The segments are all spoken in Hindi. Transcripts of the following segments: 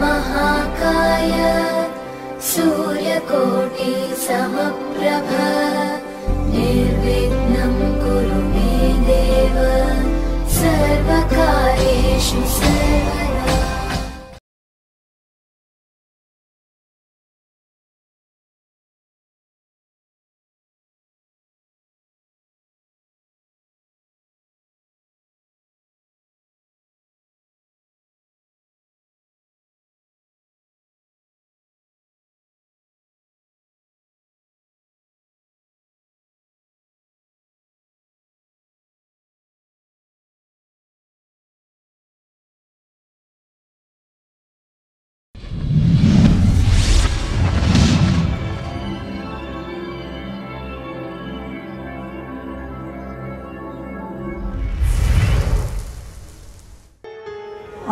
महाकाय सूर्यकोटि समप्रभ निर्विन्नम् कुरु मे देव सर्वकारेषु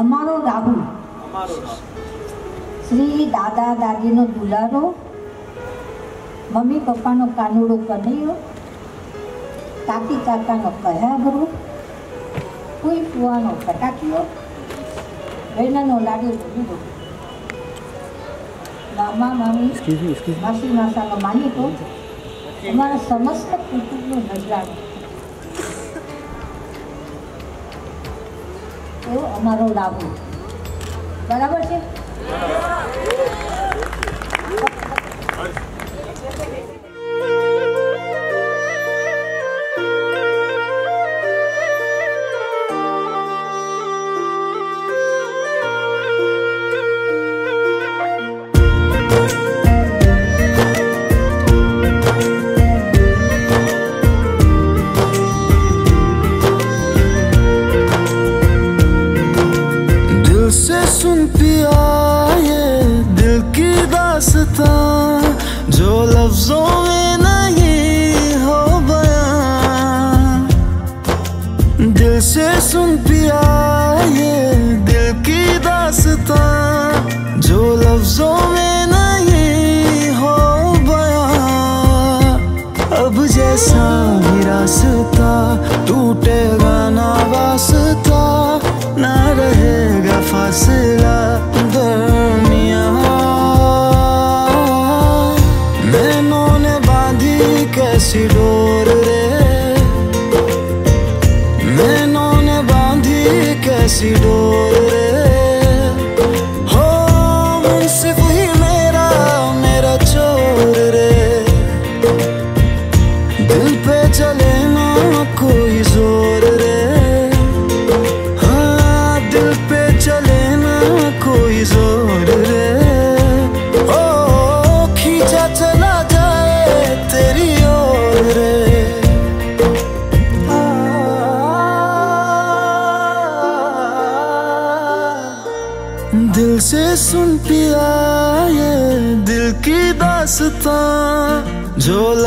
અમારો રાહુ શ્રી દાદા દાદીનો દુલારો મમ્મી પપ્પાનો કાનુડો કનૈયો કાકી કાકાનો કયાગરો કોઈ કુવાનો ફટાકીઓ બહેનાનો લાડ્યો ડૂબો મામા મામી માસી માસાનો માનીકો અમારા સમસ્ત કુટુંબનો નજરાણો એવો અમારો લાભો. બરાબર છે? be all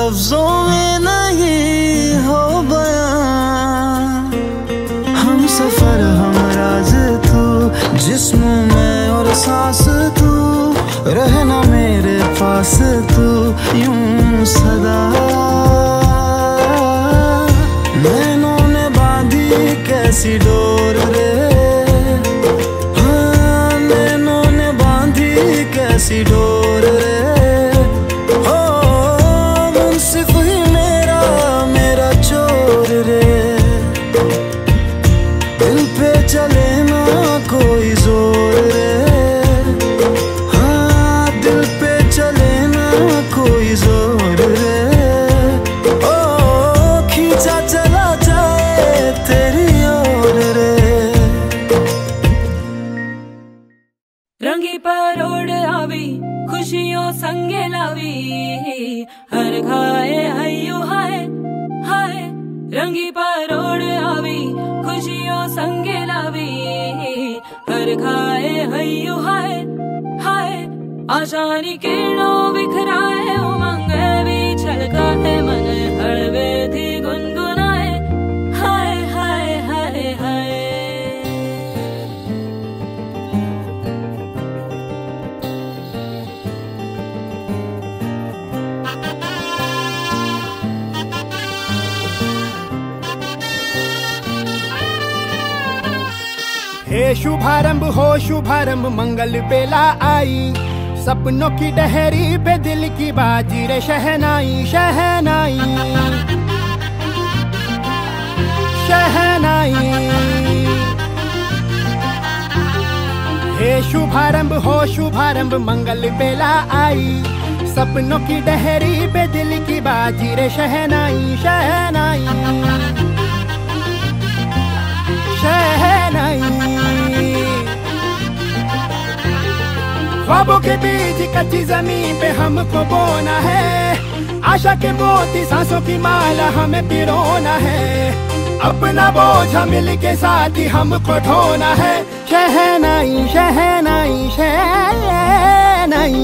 लफ्जों में नहीं हो बया हम सफ़र, हम राज तू, जिसम में और सांस तू। रहना मेरे पास तू, यूँ सदा। मैनों ने बांधी कैसी डोर रे शुभारंभ मंगल बेला आई। सपनों की डहरी पे दिल की बाजी रे शहनाई शहनाई। शहनाई। हे शुभारंभ, हो शुभारंभ मंगल बेला आई। सपनों की डहरी पे दिल की बाजी रे शहनाई शहनाई। शहनाई। ख्वाबों के बीच कच्ची ज़मीन पे हमको बोना है आशा के मोती सांसों की माला हमें पिरोना है अपना बोझ मिल के साथ ही हमको ढोना है शहनाई शहनाई शहनाई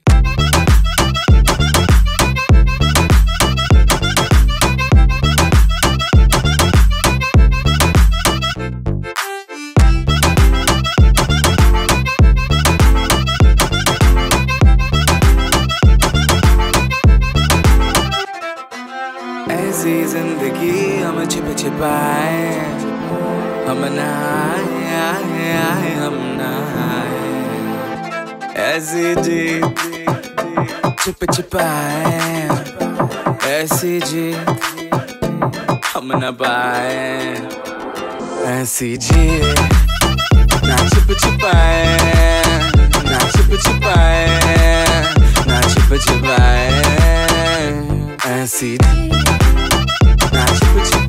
छिपाए हम नहाए हम नहाए ऐसी जी छिप छिपाए ऐसी जी हम न पाए ऐसी जी ना छिप छिपाए ना छिप छिपाए ना छिप छिपाए ऐसी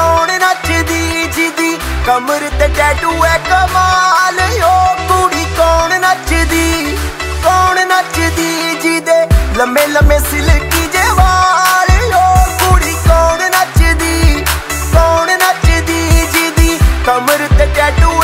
ਕੌਣ ਨੱਚਦੀ ਜਿਦੀ ਕਮਰ ਤੇ ਟੈਟੂ ਐ ਕਮਾਲ? ਓ ਕੁੜੀ ਕੌਣ ਨੱਚਦੀ? ਕੌਣ ਨੱਚਦੀ ਜਿਦੇ ਲੰਮੇ ਲੰਮੇ ਸਿਲਕੀ ਜੇ ਵਾਲ? ਓ ਕੁੜੀ ਕੌਣ ਨੱਚਦੀ? ਕੌਣ ਨੱਚਦੀ ਜਿਦੀ ਕਮਰ ਤੇ ਟੈਟੂ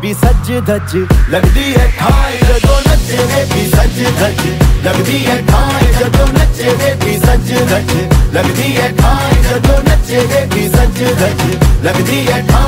भी सज धज। लगती है ठाई जो नचे वे भी सज धज। लगती है ठाई जो नचे वे भी सज धज। लगती है ठाई जो नचे वे भी सज धज। लगती है ठाई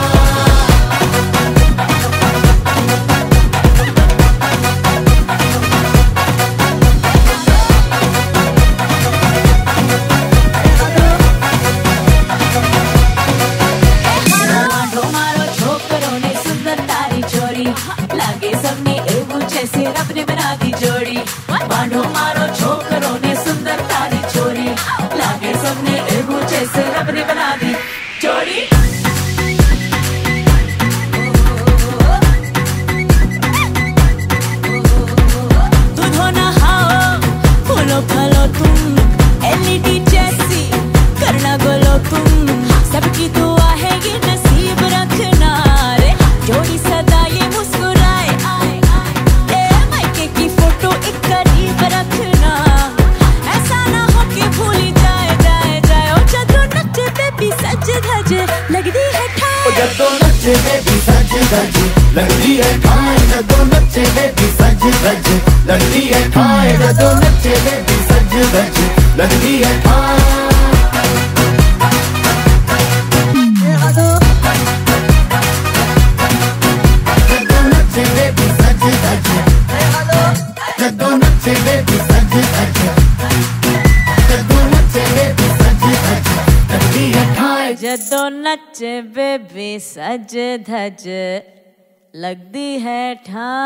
सज लगदी है ठाए जदों नचे बेबी, सज धज लगदी है ठाए जदों नचे बेबी, सज धज जदों नचे बेबी, सज जदों नचे बेबी सज धज लगती है ठाए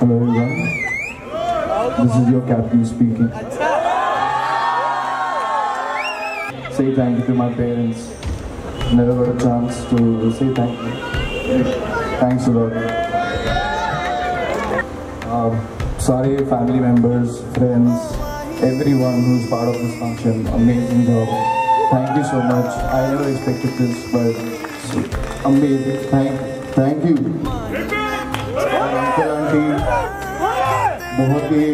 Hello everyone. This is your captain speaking. Say thank you to my parents. Never got a chance to say thank you. Thanks a lot. Uh, sorry, family members, friends. Everyone who's part of this function. Amazing job. Thank you so much. I never expected this, but amazing. Thank, thank you. बहुत ही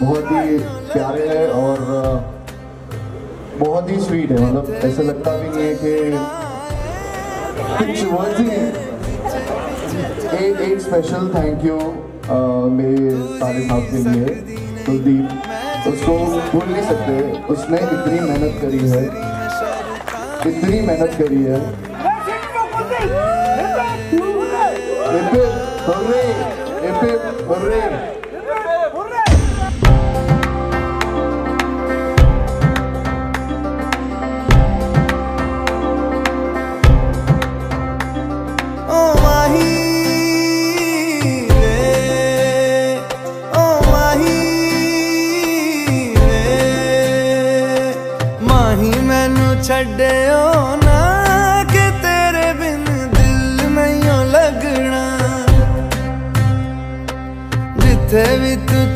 बहुत ही प्यारे हैं और बहुत ही स्वीट है मतलब ऐसा लगता भी नहीं है कि कुछ वर्ड्स ही नहीं एक एक स्पेशल थैंक यू मेरे सारे साहब के लिए कुलदीप उसको भूल नहीं सकते। उसने इतनी मेहनत करी है। इतनी मेहनत करी है।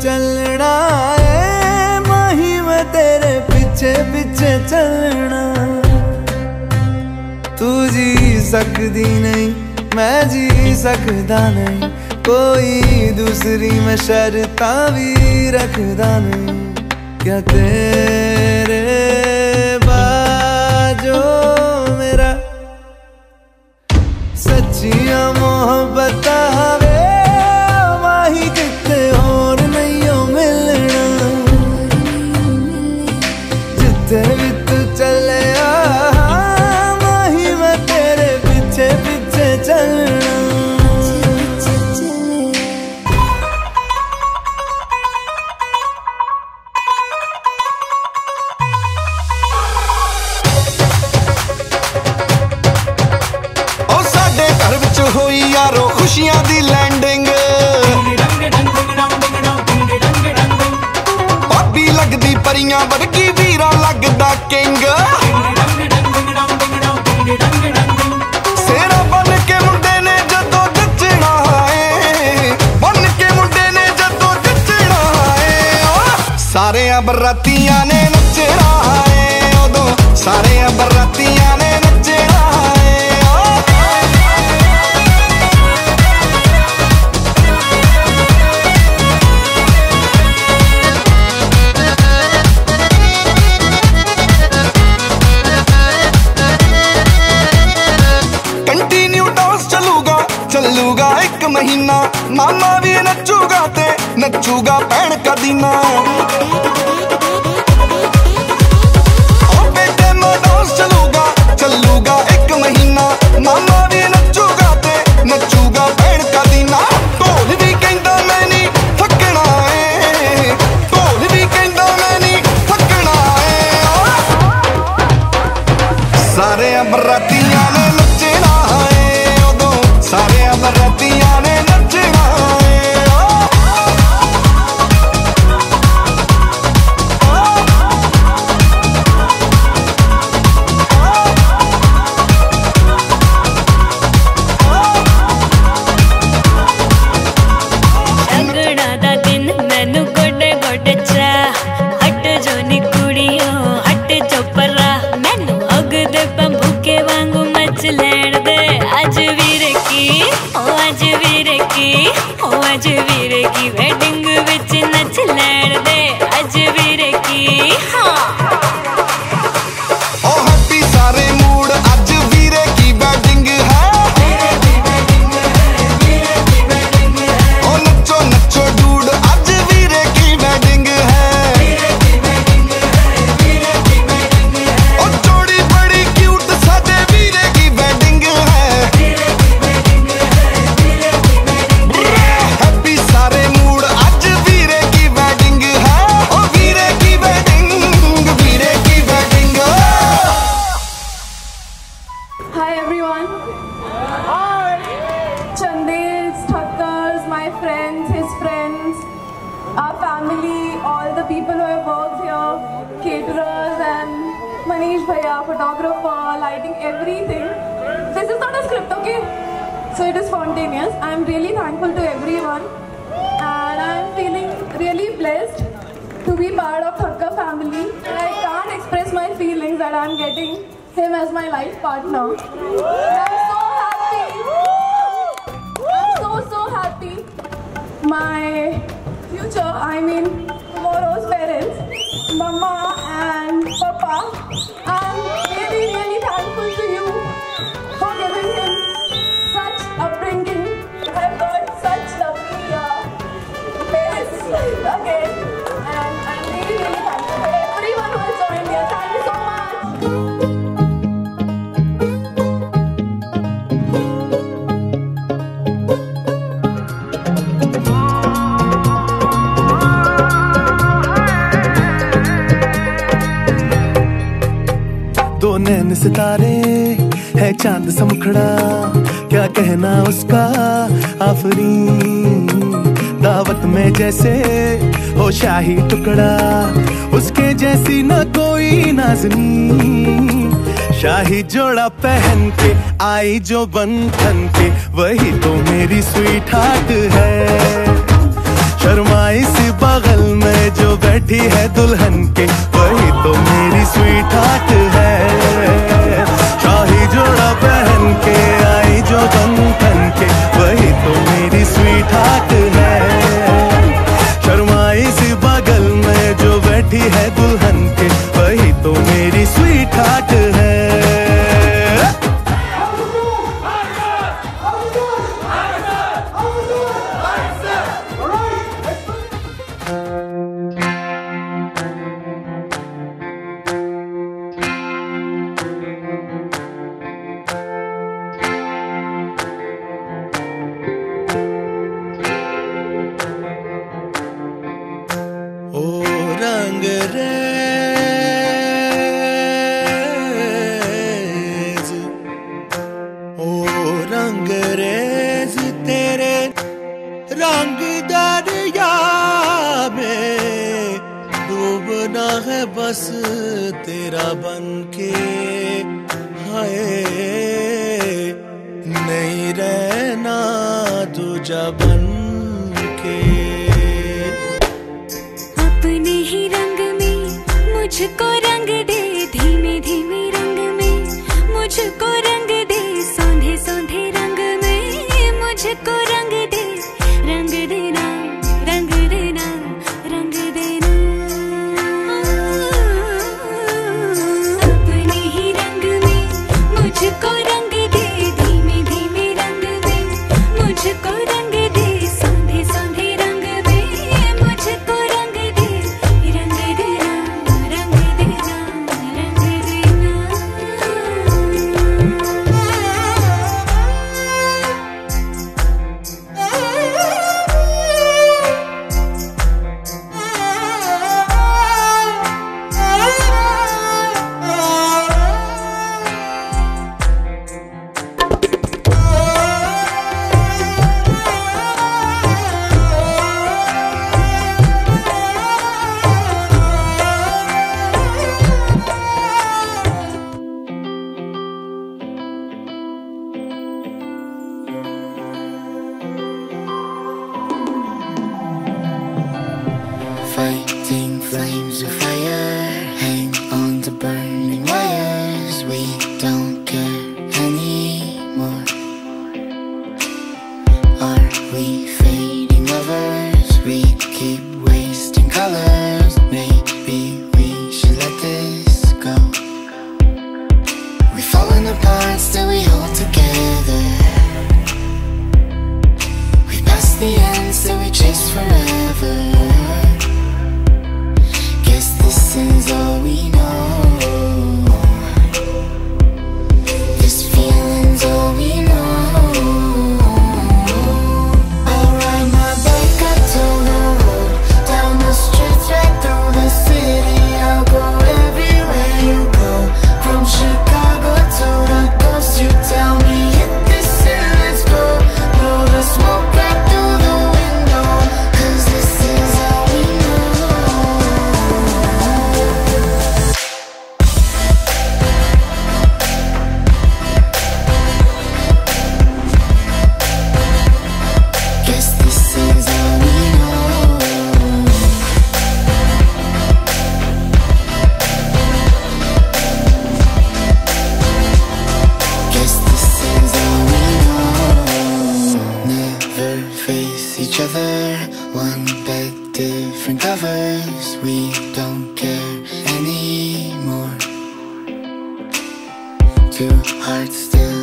चलना है, माही मैं तेरे पीछे पीछे चलना। तू जी सकती नहीं, मैं जी सकता नहीं। कोई दूसरी मैं शर्ता भी रखदा नहीं। क्या तेरे ਵਰਗੀ ਵੀਰਾ ਲੱਗਦਾ ਕਿੰਗ। ਸੇਰਾ ਬਨ ਕੇ ਮੁੰਡੇ ਨੇ ਜਦੋਂ ਜੱਚਣਾ ਏ ਬਨ ਕੇ ਮੁੰਡੇ ਨੇ ਜਦੋਂ ਜੱਚਣਾ ਏ ਓ ਸਾਰਿਆਂ ਬਰਾਤੀਆਂ ਨੇ ਨੱਚਣਾ ਏ ਉਦੋਂ ਸਾਰਿਆਂ ਬਰਾਤੀਆਂ I mean, tomorrow's parents, Mama and Papa, सितारे है चाँद समखड़ा, क्या कहना उसका आफरी दावत में जैसे हो शाही टुकड़ा, उसके जैसी ना कोई नाजनी। शाही जोड़ा पहन के आई जो बंधन के, वही तो मेरी स्वीट हार्ट है। शर्माई सी बगल में जो बैठी है दुल्हन के, वही तो मेरी स्वीट हार्ट बस तेरा बन के हाय। नहीं रहना तुझा बन के। अपने ही रंग में मुझको still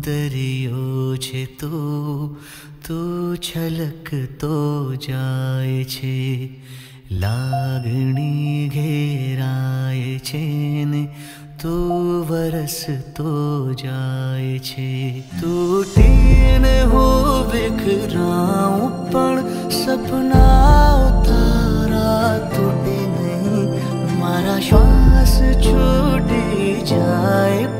દરિયો છે તું તું છલકતો જાય છે લાગણી ઘેરાય છે ને તું વરસતો જાય છે તૂટીને હું વિખરાઉં પણ સપનાઓ તારા તૂટે નહીં મારા શ્વાસ છૂટી જાય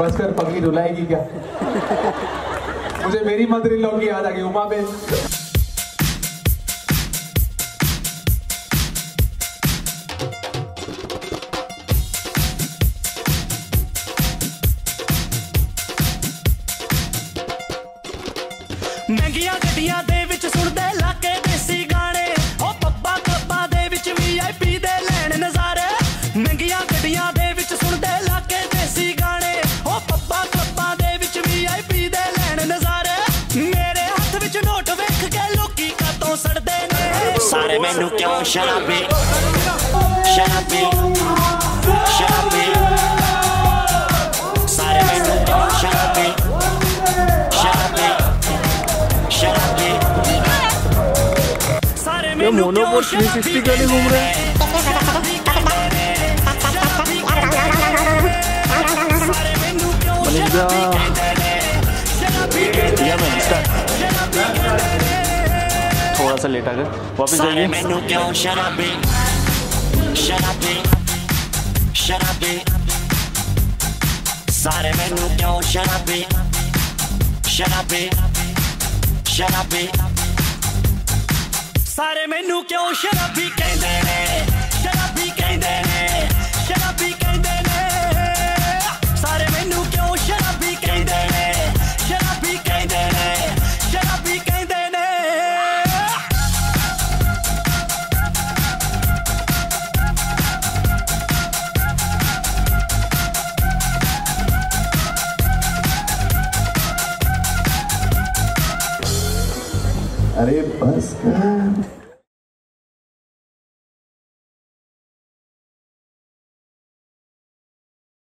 बस कर पगली रुलाएगी क्या? मुझे मेरी मदर इन लॉ की याद आ गई, Uma ben. shall I be? Shall I be? Shall I be? सारे में तो shall I be? Shall I be? Shall I be? सारे में मोनोपोल 360 के लिए घूम रहे हैं मनीष दा या मैं इंस्टा थोड़ा सा लेट आकर वापस सारे जाइए। मैनू क्यों शराबी? शराबी शराबी। सारे मैनू क्यों शराबी? कहते शराबी। अरे बस कर